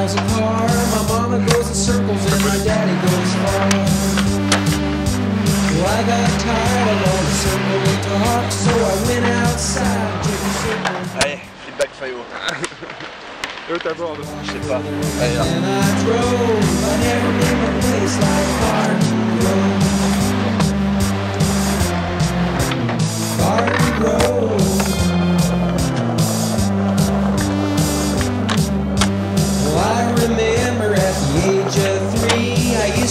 doesn't. My mama goes in circles and my daddy goes far. Well, I got tired of all the circle in the heart, so I went outside and took a circle. Allez, feedback faillot. Eux t'abordent, je sais pas. Allez, là.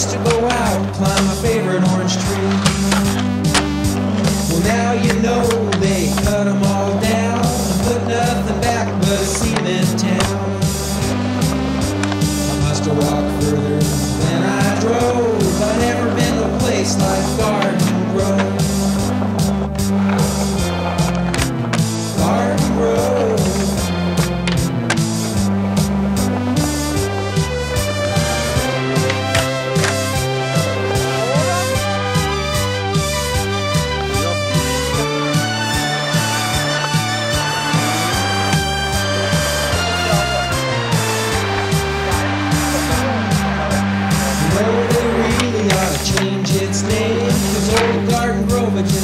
used to go out, climb my favorite orange tree. Well, now you know they cut them all down and put nothing back but a cement town. I must have walked further.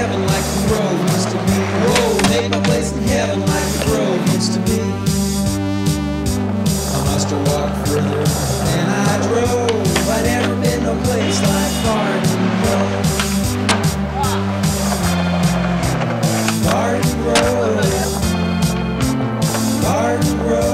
like the road used to be. Oh, my place in heaven like the road used to be. I must have walked further than I drove. I'd never been no place like Garden Grove. Garden Grove. Garden Grove.